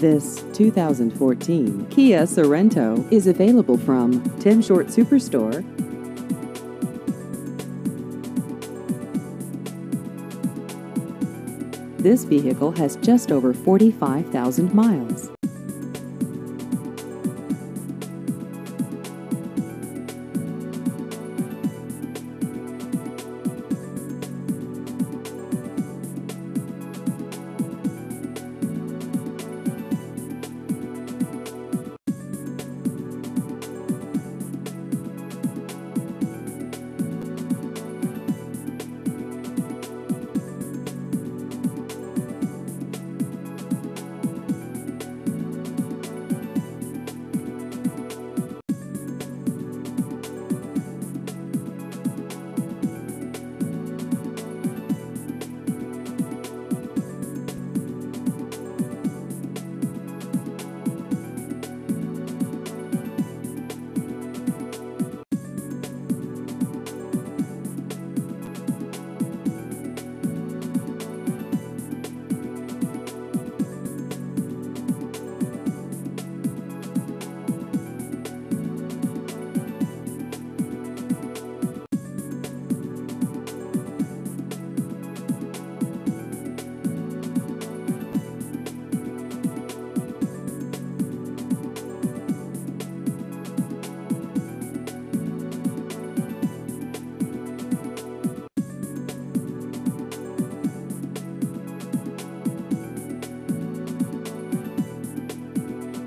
This 2014 Kia Sorento is available from Tim Short Superstore. This vehicle has just over 45,000 miles.